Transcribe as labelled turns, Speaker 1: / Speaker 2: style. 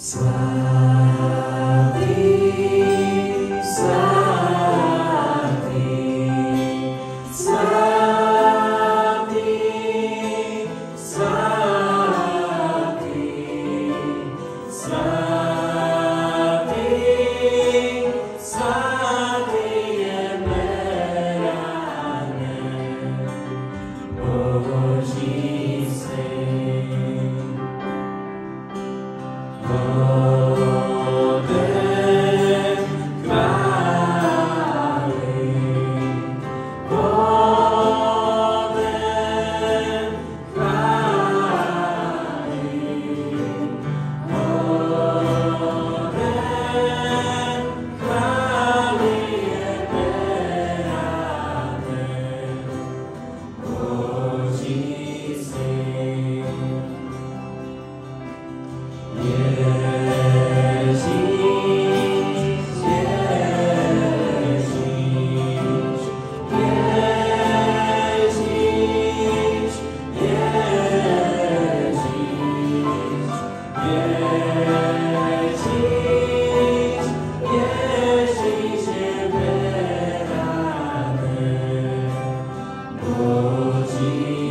Speaker 1: Son. 閉じ